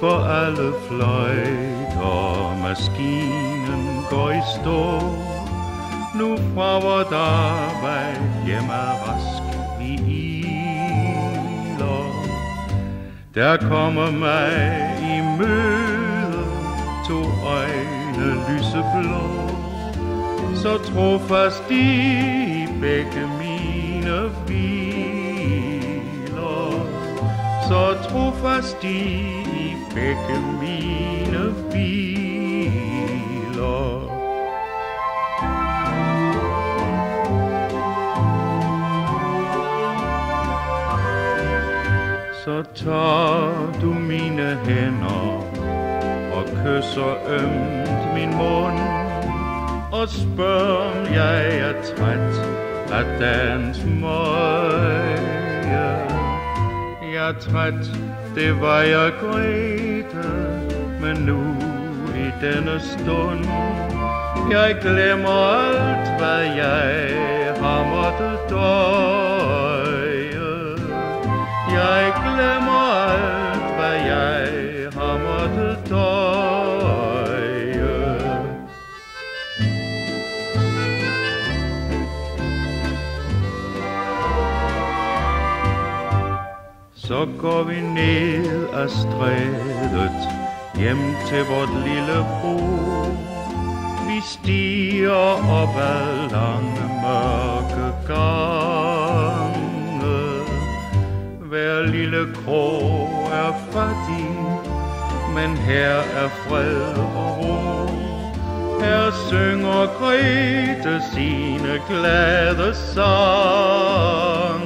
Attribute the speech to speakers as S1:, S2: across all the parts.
S1: piber alle fløjter, maskinen går i stå. Nu fra vort arbejde hjemme rask vi iler. Der kommer mig i møde, to øjne lyseblå. Så trofast de begge mine hviler. Så trofast de begge mine biler. Så tager du mine hænder og kysser ømt min mund og spørger, jeg er træt af dans møje var træt, det var jeg Grete, men nu i denne stund, jeg glemmer alt, hvad jeg har måttet Så går vi ned ad strædet hjem til vort lille bro. Vi stiger op ad lange mørke gange. Hver lille krog er fattig, men her er fred og ro. Her synger Grete sine glade sang.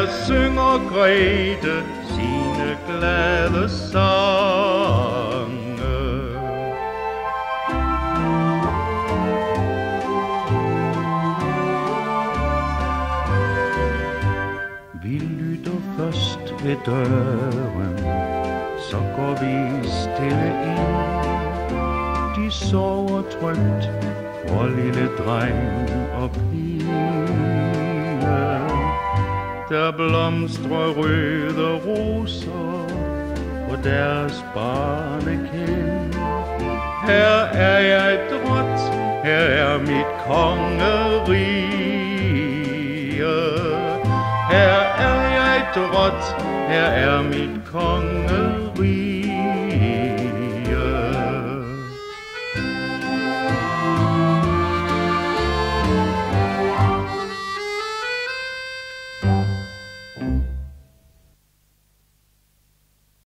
S1: Her synger Grete sine glade sange. Vi lytter først ved døren, så går vi stille ind. De sover trygt, vor lille dreng og pige. Der blomstrer røde roser på deres barnekind. Her er jeg drot, her er mit kongerige. Her er jeg drot, her er mit kongerige.